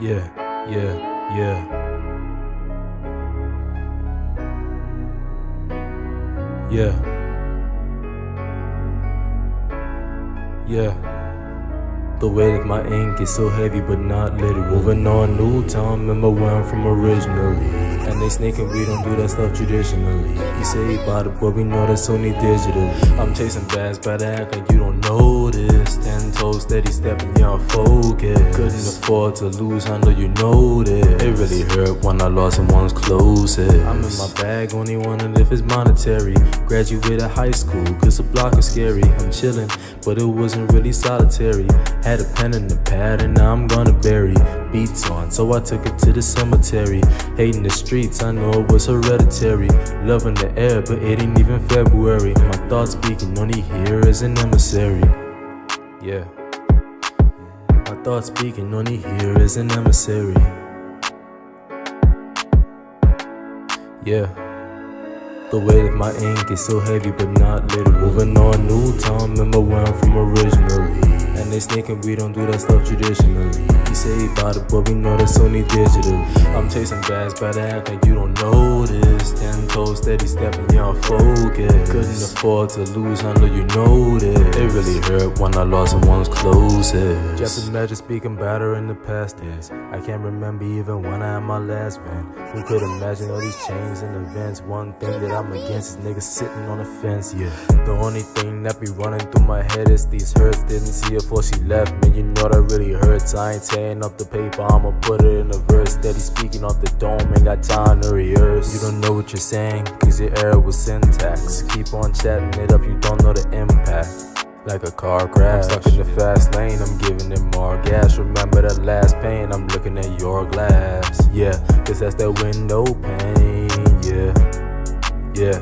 Yeah, yeah, yeah. Yeah. Yeah. The weight of my ink is so heavy but not literal. Moving on new town, remember where I'm from originally. And they sneaking, we don't do that stuff traditionally. You say he bought it, but we know that's only digital. I'm chasing bags, but I act like you don't notice. Ten toes, steady stepping, yeah, I'm. Couldn't afford to lose, I know you know this. It really hurt when I lost someone's closest. I'm in my bag, only wondering if it's monetary. Graduated high school, cause the block is scary. I'm chilling, but it wasn't really solitary. Had a pen and a pad, and now I'm gonna bury beats on. So I took it to the cemetery. Hating the streets, I know it was hereditary. Loving the air, but it ain't even February. My thoughts speaking, only here as an emissary. Yeah. My thoughts speaking, only here as an emissary. Yeah. The weight of my ink is so heavy, but not literal. Moving on, new time, remember where I'm from originally. And they sneaking, we don't do that stuff traditionally. He say about it, but we know that's only digital. I'm chasing bags, but I act like you don't notice. Ten toes, steady stepping, yeah, I'm focused. Couldn't afford to lose, I know you know this. It really hurt when I lost someone's closest. Just imagine speaking better in the past tense. I can't remember even when I had my last vent. Who could imagine all these changes and events? One thing that I'm against is niggas sitting on the fence, yeah. The only thing that be running through my head is these hurts. Didn't see it before she left, man. You know that really hurts. I ain't tearing up the paper, I'ma put it in a verse. Steady speaking off the dome, ain't got time to rehearse. You don't know what you're saying, cause your error was syntax. Keep on chatting it up, you don't know the impact. Like a car crash. I'm stuck in the fast lane, I'm giving it more gas. Remember that last pain, I'm looking at your glass. Yeah, cause that's that window pane. Yeah, yeah,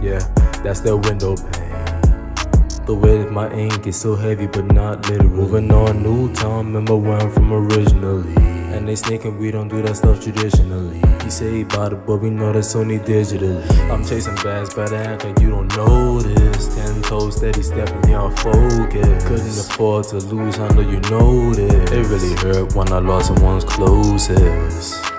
yeah, that's that window pane. The weight of my ink is so heavy, but not literal. Moving on, new town, remember where I'm from originally. And they sneaking, we don't do that stuff traditionally. He say he bought it, but we know that's only digital. I'm chasing bags, I act like you don't notice. Ten toes, steady stepping, yeah, I'm focused. Couldn't afford to lose, I know you know this. It really hurt when I lost someone's closest.